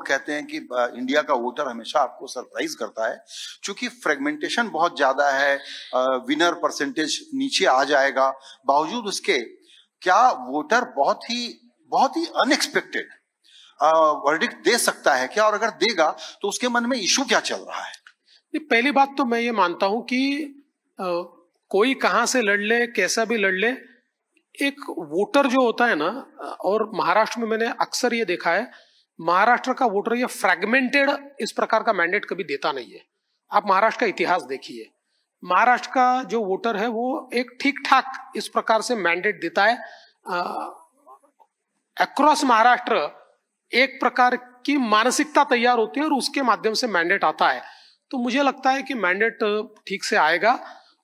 लोग कहते हैं कि इंडिया का वोटर हमेशा आपको सरप्राइज़ करता है। क्योंकि फ्रेगमेंटेशन बहुत ज़्यादा है विनर परसेंटेज नीचे आ जाएगा। बावजूद उसके क्या वोटर बहुत ही बहुत ही अनएक्सपेक्टेड वर्डिक्ट दे सकता है क्या? और अगर देगा तो उसके मन में इशू क्या चल रहा है? पहली बात तो मैं ये मानता हूँ कि आ, कोई कहाँ से लड़ ले कैसा भी लड़ ले एक वोटर जो होता है ना और महाराष्ट्र में मैंने अक्सर ये देखा है महाराष्ट्र का वोटर ये फ्रेगमेंटेड इस प्रकार का मैंडेट कभी देता नहीं है। आप महाराष्ट्र का इतिहास देखिए। महाराष्ट्र का जो वोटर है, वो एक ठीक ठाक इस प्रकार से मैंडेट देता है। अक्रॉस महाराष्ट्र एक प्रकार की मानसिकता तैयार होती है और उसके माध्यम से मैंडेट आता है। तो मुझे लगता है कि मैंडेट ठीक से आएगा।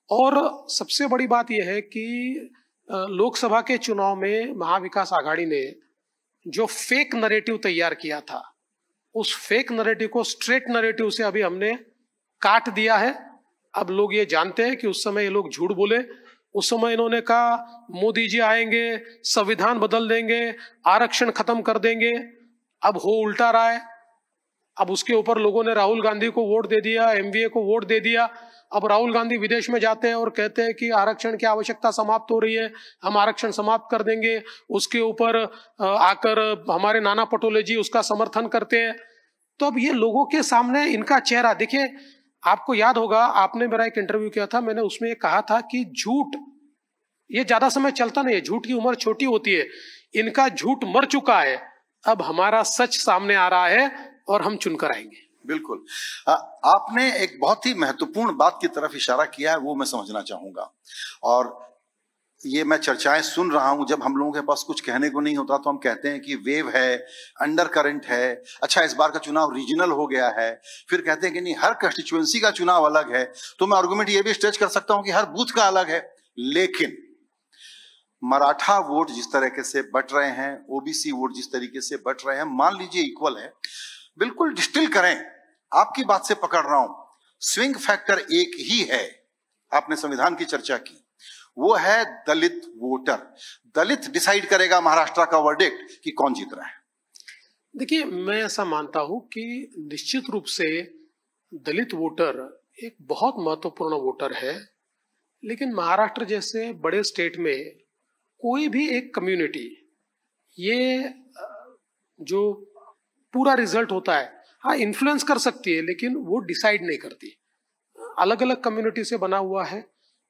और सबसे बड़ी बात यह है कि लोकसभा के चुनाव में महाविकास आघाड़ी ने जो फेक नरेटिव तैयार किया था, उस फेक नरेटिव को स्ट्रेट नरेटिव से अभी हमने काट दिया है। अब लोग ये जानते हैं कि उस समय ये लोग झूठ बोले। उस समय इन्होंने कहा, मोदी जी आएँगे, संविधान बदल देंगे, आरक्षण खत्म कर देंगे। अब हो उल्टा रहा है अब उसके ऊपर लोगों ने राहुल गांधी को वोट दे दिया एमवीए को वोट दे दिया। अब राहुल गांधी विदेश में जाते हैं और कहते हैं कि आरक्षण की आवश्यकता समाप्त हो रही है, हम आरक्षण समाप्त कर देंगे। उसके ऊपर आकर हमारे नाना पटोले जी उसका समर्थन करते हैं। तो अब ये लोगों के सामने इनका चेहरा, देखिए, आपको याद होगा, आपने मेरा एक इंटरव्यू किया था, मैंने उसमें कहा था कि झूठ, ये ज़्यादा समय चलता नहीं है, झूठ की उम्र छोटी होती है, इनका झूठ मर चुका है, अब हमारा सच सामने आ रहा है और हम चुनकर आएँगे। बिल्कुल। आ, आपने एक बहुत ही महत्वपूर्ण बात की तरफ़ इशारा किया है वो मैं समझना चाहूँगा। और ये मैं चर्चाएँ सुन रहा हूँ जब हम लोगों के पास कुछ कहने को नहीं होता तो हम कहते हैं कि वेव है अंडर करंट है अच्छा इस बार का चुनाव रीजनल हो गया है फिर कहते हैं कि नहीं हर कंस्टिट्युएंसी का चुनाव अलग है तो मैं आर्गूमेंट ये भी स्ट्रेच कर सकता हूँ कि हर बूथ का अलग है लेकिन मराठा वोट जिस तरीके से बट रहे हैं ओबीसी वोट जिस तरीके से बट रहे हैं मान लीजिए इक्वल है बिल्कुल डिस्टिल करें। आपकी बात से पकड़ रहा हूँ। स्विंग फैक्टर एक ही है। आपने संविधान की चर्चा की। वो है दलित वोटर। दलित डिसाइड करेगा महाराष्ट्र का वर्डिक्ट कि कौन जीत रहा है। देखिए, मैं ऐसा मानता हूँ कि निश्चित रूप से दलित वोटर एक बहुत महत्वपूर्ण वोटर है। लेकिन महाराष्ट्र जैसे बड़े स्टेट में कोई भी एक कम्युनिटी ये जो पूरा रिज़ल्ट होता है हाँ इन्फ्लुएंस कर सकती है लेकिन वो डिसाइड नहीं करती। अलग अलग कम्युनिटी से बना हुआ है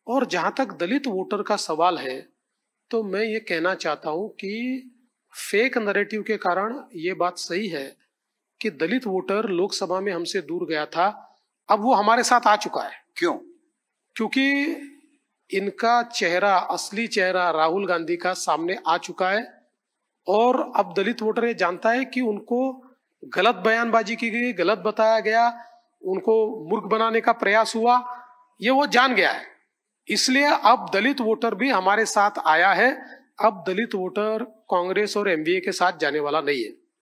और जहाँ तक दलित वोटर का सवाल है तो मैं ये कहना चाहता हूँ कि फेक नरेटिव के कारण ये बात सही है कि दलित वोटर लोकसभा में हमसे दूर गया था अब वो हमारे साथ आ चुका है। क्यों? क्योंकि इनका चेहरा असली चेहरा राहुल गांधी का सामने आ चुका है और अब दलित वोटर ये जानता है कि उनको गलत बयानबाजी की गई, गलत बताया गया, उनको मूर्ख बनाने का प्रयास हुआ, ये वो जान गया है। इसलिए अब दलित वोटर भी हमारे साथ आया है, अब दलित वोटर कांग्रेस और एमबीए के साथ जाने वाला नहीं है।